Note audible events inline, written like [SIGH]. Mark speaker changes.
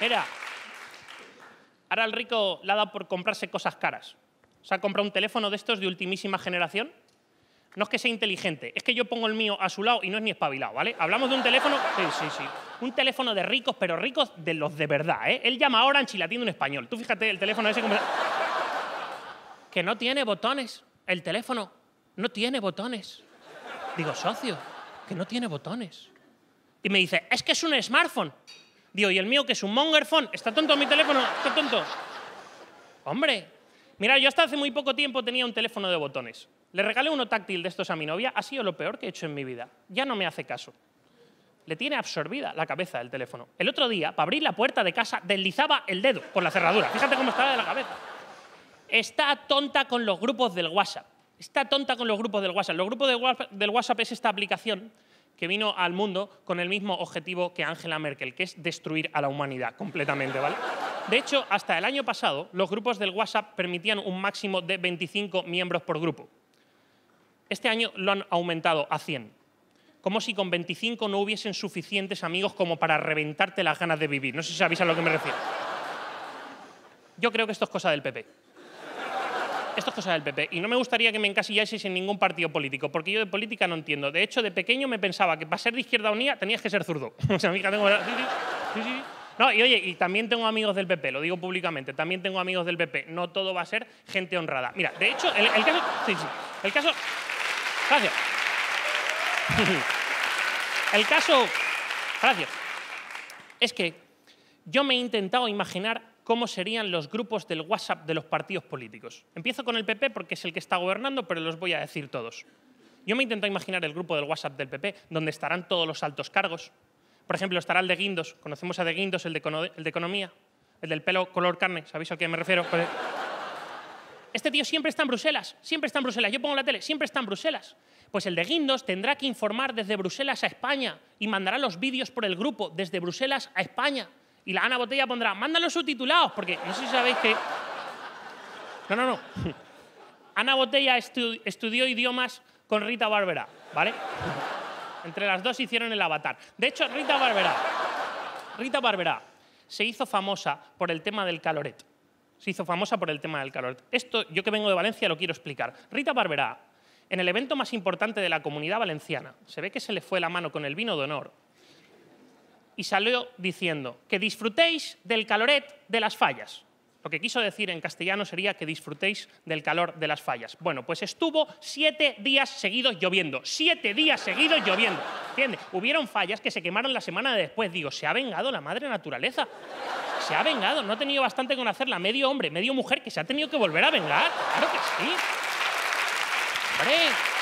Speaker 1: Mira, ahora el rico le ha dado por comprarse cosas caras. Se ha comprado un teléfono de estos de ultimísima generación. No es que sea inteligente, es que yo pongo el mío a su lado y no es ni espabilado, ¿vale? Hablamos de un teléfono, sí, sí, sí. Un teléfono de ricos, pero ricos de los de verdad, ¿eh? Él llama a Orange y la un español. Tú fíjate el teléfono ese como... Que no tiene botones. El teléfono no tiene botones. Digo, socio, que no tiene botones. Y me dice, es que es un smartphone. Digo, ¿y el mío que es un mongerphone? ¿Está tonto mi teléfono? ¿Está tonto? Hombre, mira, yo hasta hace muy poco tiempo tenía un teléfono de botones. Le regalé uno táctil de estos a mi novia, ha sido lo peor que he hecho en mi vida. Ya no me hace caso. Le tiene absorbida la cabeza del teléfono. El otro día, para abrir la puerta de casa, deslizaba el dedo por la cerradura. Fíjate cómo estaba de la cabeza. Está tonta con los grupos del WhatsApp. Está tonta con los grupos del WhatsApp. Los grupos del WhatsApp es esta aplicación que vino al mundo con el mismo objetivo que Angela Merkel, que es destruir a la humanidad completamente, ¿vale? De hecho, hasta el año pasado, los grupos del WhatsApp permitían un máximo de 25 miembros por grupo. Este año lo han aumentado a 100. Como si con 25 no hubiesen suficientes amigos como para reventarte las ganas de vivir. No sé si sabéis a lo que me refiero. Yo creo que esto es cosa del PP. Esto es cosa del PP. Y no me gustaría que me encasillaseis en ningún partido político, porque yo de política no entiendo. De hecho, de pequeño me pensaba que para ser de Izquierda Unida tenías que ser zurdo. [LAUGHS] o sea, tengo... Sí, sí, sí, No, y oye, y también tengo amigos del PP, lo digo públicamente, también tengo amigos del PP. No todo va a ser gente honrada. Mira, de hecho, el, el caso... Sí, sí. El caso... Gracias. [LAUGHS] El caso, gracias, es que yo me he intentado imaginar cómo serían los grupos del WhatsApp de los partidos políticos. Empiezo con el PP porque es el que está gobernando, pero los voy a decir todos. Yo me he intentado imaginar el grupo del WhatsApp del PP, donde estarán todos los altos cargos. Por ejemplo, estará el de Guindos, conocemos a de Guindos, el de, el de Economía, el del pelo color carne, ¿sabéis a qué me refiero? Pues, este tío siempre está en Bruselas, siempre está en Bruselas. Yo pongo la tele, siempre está en Bruselas. Pues el de Guindos tendrá que informar desde Bruselas a España y mandará los vídeos por el grupo desde Bruselas a España. Y la Ana Botella pondrá, mándalos subtitulados, porque no sé si sabéis que... No, no, no. [LAUGHS] Ana Botella estudió idiomas con Rita Barberá, ¿vale? [LAUGHS] Entre las dos hicieron el avatar. De hecho, Rita Barberá, Rita Barberá se hizo famosa por el tema del caloret se hizo famosa por el tema del calor. Esto, yo que vengo de Valencia, lo quiero explicar. Rita Barberá, en el evento más importante de la comunidad valenciana, se ve que se le fue la mano con el vino de honor y salió diciendo que disfrutéis del caloret de las fallas. Lo que quiso decir en castellano sería que disfrutéis del calor de las fallas. Bueno, pues estuvo siete días seguidos lloviendo. Siete días seguidos lloviendo. ¿Entiendes? Hubieron fallas que se quemaron la semana de después. Digo, se ha vengado la madre naturaleza se ha vengado. No ha tenido bastante con hacerla medio hombre, medio mujer, que se ha tenido que volver a vengar. Claro que sí. ¡Hombre!